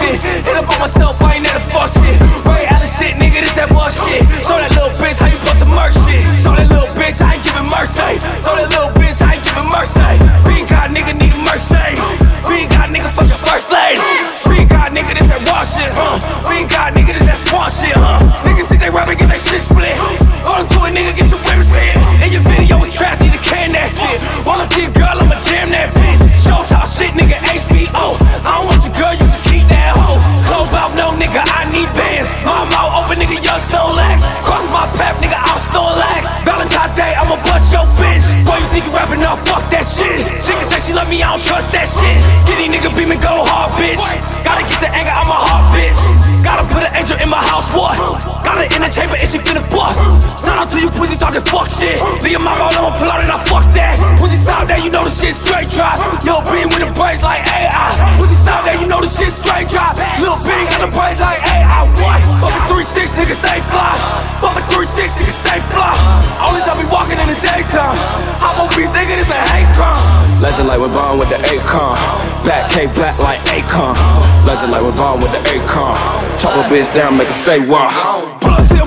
shit. Hit up on myself, I ain't never fuck shit. Ray Allen shit, nigga, this that buck shit. Show that little bitch how you bust a merch shit. Show that little bitch I ain't giving mercy. Show that little bitch I ain't giving mercy. Being God, nigga, need mercy. Being God, nigga, fuck your first lady. Being God, nigga, this that raw shit, huh? You rapping up? Fuck that shit. Chicken say she love me, I don't trust that shit. Skinny nigga me, go hard, bitch. Gotta get the anger, I'm a hard bitch. Gotta put an angel in my house, what? Got her in the chamber and she finna fuck. Shout out to you pussies talking fuck shit. Leave my all I'ma pull out and I fuck that. Pussy style there, you know the shit straight drop. Yo, beam with the braids like AI. Pussy style there, you know the shit straight drop. Lil Bing got the braids Legend like we're born with the Akon. Black K black like Akon. Legend like we're born with the Akon. Chop a bitch down, make her say wow. Pull up to the